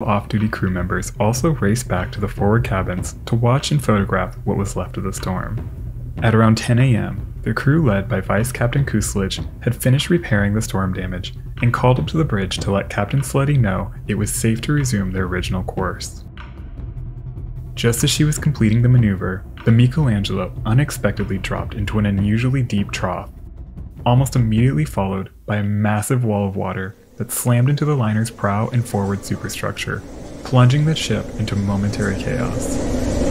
off-duty crew members also raced back to the forward cabins to watch and photograph what was left of the storm. At around 10 a.m., the crew led by Vice Captain Kuslich had finished repairing the storm damage and called up to the bridge to let Captain Soletti know it was safe to resume their original course. Just as she was completing the maneuver, the Michelangelo unexpectedly dropped into an unusually deep trough, almost immediately followed by a massive wall of water that slammed into the liner's prow and forward superstructure, plunging the ship into momentary chaos.